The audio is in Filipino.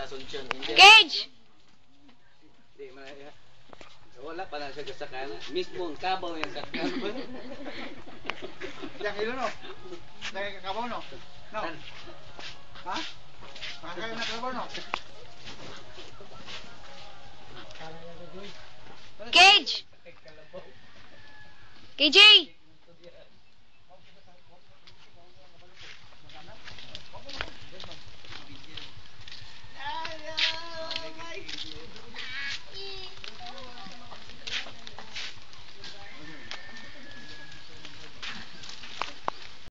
Asunsyon. Cage! Di, malaya. Eh, wala pa na siya kasakana. Mismo ang kabaw yung sakana. Yang ilo no. Dahil kakabaw no. No. Ano? Ha? Makakain na kakabaw no. Cage! KJ!